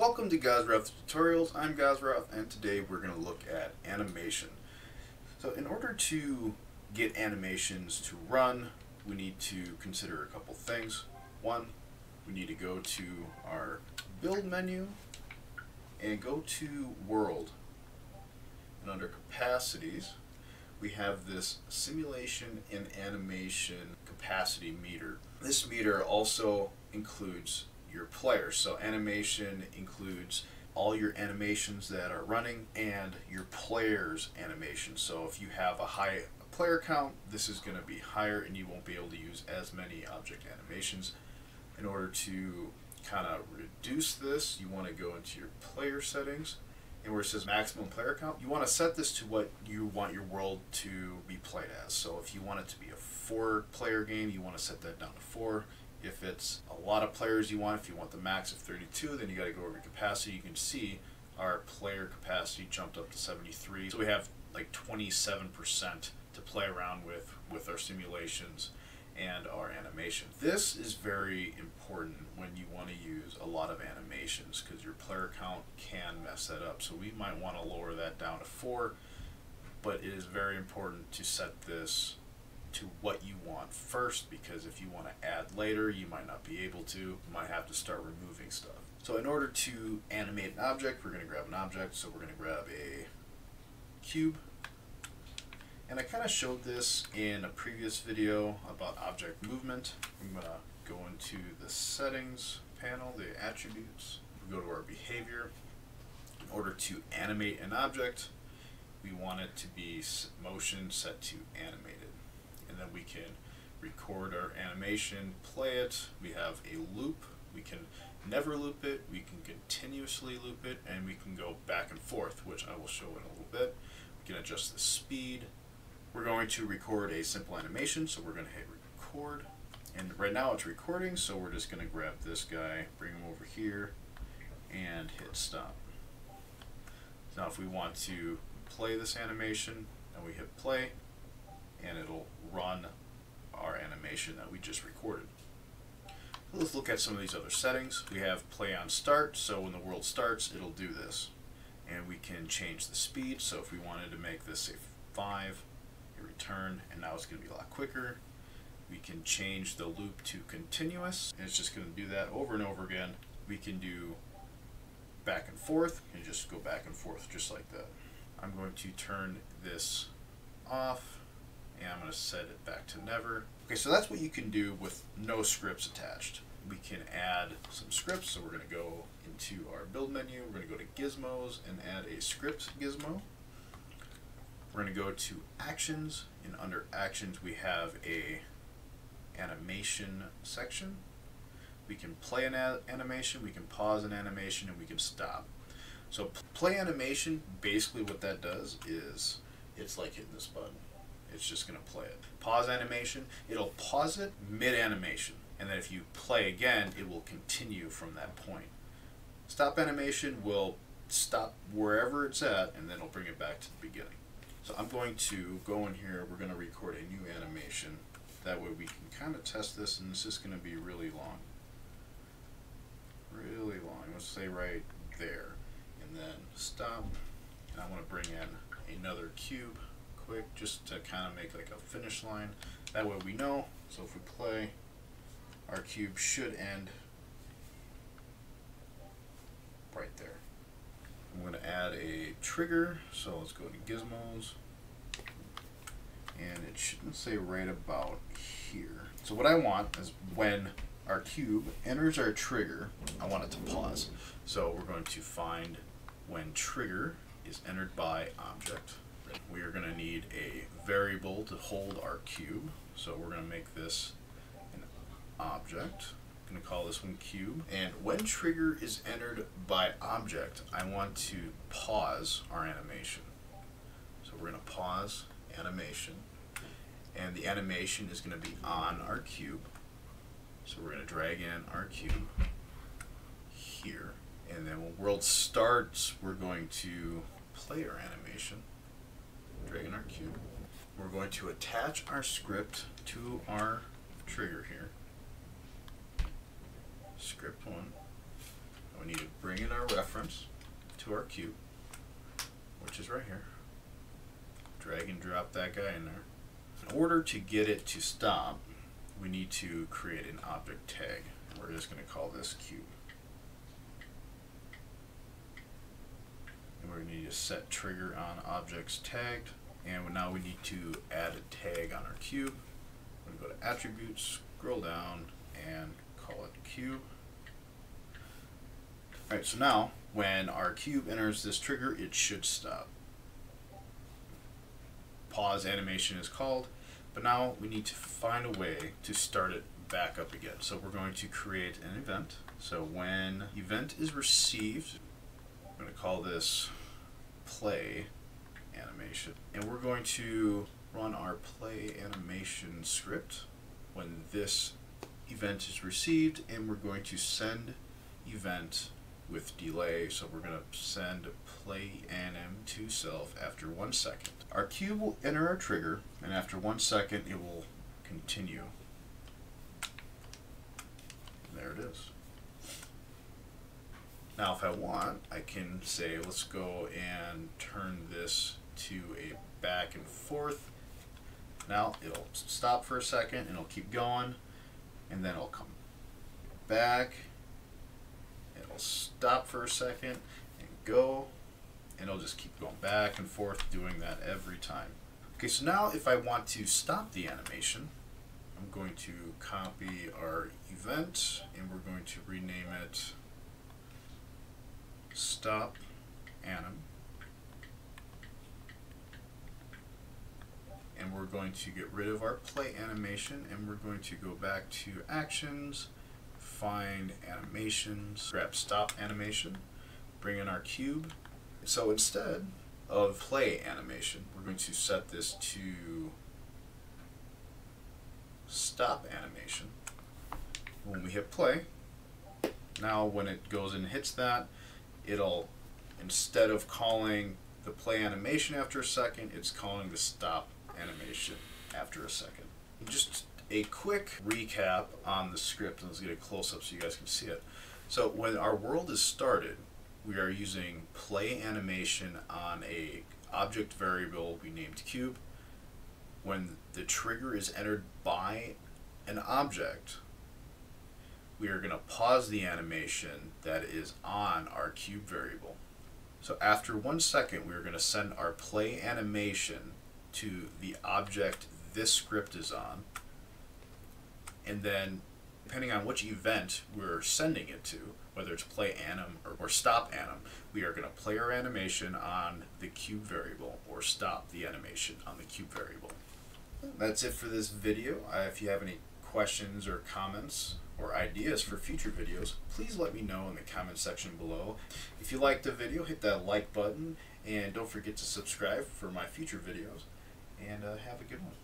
Welcome to GausRoth Tutorials. I'm GausRoth and today we're going to look at animation. So in order to get animations to run, we need to consider a couple things. One, we need to go to our build menu and go to world. And under capacities, we have this simulation and animation capacity meter. This meter also includes your players. So animation includes all your animations that are running and your players animation. So if you have a high player count, this is going to be higher and you won't be able to use as many object animations. In order to kind of reduce this, you want to go into your player settings and where it says maximum player count, you want to set this to what you want your world to be played as. So if you want it to be a four player game, you want to set that down to four. If it's a lot of players you want, if you want the max of 32, then you got to go over capacity. You can see our player capacity jumped up to 73. So we have like 27% to play around with with our simulations and our animation. This is very important when you want to use a lot of animations because your player count can mess that up. So we might want to lower that down to four, but it is very important to set this to what you want first because if you want to add later, you might not be able to. You might have to start removing stuff. So in order to animate an object, we're going to grab an object. So we're going to grab a cube. And I kind of showed this in a previous video about object movement. I'm going to go into the settings panel, the attributes. We go to our behavior. In order to animate an object, we want it to be motion set to animated then we can record our animation, play it. We have a loop. We can never loop it. We can continuously loop it, and we can go back and forth, which I will show in a little bit. We can adjust the speed. We're going to record a simple animation, so we're going to hit record. And right now it's recording, so we're just going to grab this guy, bring him over here, and hit stop. Now if we want to play this animation, and we hit play, and it'll run our animation that we just recorded. Let's look at some of these other settings. We have play on start, so when the world starts, it'll do this. And we can change the speed, so if we wanted to make this say 5, hit return, and now it's going to be a lot quicker. We can change the loop to continuous, and it's just going to do that over and over again. We can do back and forth, and just go back and forth just like that. I'm going to turn this off and I'm going to set it back to never. Okay, so that's what you can do with no scripts attached. We can add some scripts, so we're going to go into our build menu, we're going to go to gizmos and add a script gizmo. We're going to go to actions, and under actions we have a animation section. We can play an animation, we can pause an animation, and we can stop. So play animation, basically what that does is it's like hitting this button it's just going to play it. Pause animation, it'll pause it mid-animation. And then if you play again, it will continue from that point. Stop animation will stop wherever it's at, and then it'll bring it back to the beginning. So I'm going to go in here, we're going to record a new animation. That way we can kind of test this, and this is going to be really long. Really long. Let's say right there. And then stop. And I want to bring in another cube quick just to kind of make like a finish line. That way we know. So if we play, our cube should end right there. I'm going to add a trigger. So let's go to gizmos. And it shouldn't say right about here. So what I want is when our cube enters our trigger, I want it to pause. So we're going to find when trigger is entered by object we are going to need a variable to hold our cube. So we're going to make this an object. I'm going to call this one cube. And when trigger is entered by object, I want to pause our animation. So we're going to pause animation. And the animation is going to be on our cube. So we're going to drag in our cube here. And then when world starts, we're going to play our animation drag in our cube. We're going to attach our script to our trigger here. Script one. we need to bring in our reference to our cube, which is right here. Drag and drop that guy in there. In order to get it to stop, we need to create an object tag. We're just going to call this cube. To set trigger on objects tagged. And now we need to add a tag on our cube. To go to attributes, scroll down, and call it cube. Alright, so now when our cube enters this trigger, it should stop. Pause animation is called, but now we need to find a way to start it back up again. So we're going to create an event. So when event is received, I'm going to call this play animation. And we're going to run our play animation script when this event is received and we're going to send event with delay. So we're going to send play anim to self after one second. Our cube will enter our trigger and after one second it will continue. There it is. Now if I want, I can say let's go and turn this to a back and forth. Now it'll stop for a second and it'll keep going and then it'll come back. It'll stop for a second and go and it'll just keep going back and forth doing that every time. Okay, so now if I want to stop the animation, I'm going to copy our event and we're going to rename it stop anim. And we're going to get rid of our play animation and we're going to go back to actions, find animations, grab stop animation, bring in our cube. So instead of play animation, we're going to set this to stop animation. When we hit play, now when it goes and hits that, it'll, instead of calling the play animation after a second, it's calling the stop animation after a second. Just a quick recap on the script, and let's get a close up so you guys can see it. So when our world is started, we are using play animation on a object variable we named cube. When the trigger is entered by an object, we are going to pause the animation that is on our cube variable. So after one second, we're going to send our play animation to the object this script is on. And then, depending on which event we're sending it to, whether it's play anim or, or stop anim, we are going to play our animation on the cube variable or stop the animation on the cube variable. That's it for this video. Uh, if you have any questions or comments or ideas for future videos, please let me know in the comment section below. If you liked the video, hit that like button and don't forget to subscribe for my future videos and uh, have a good one.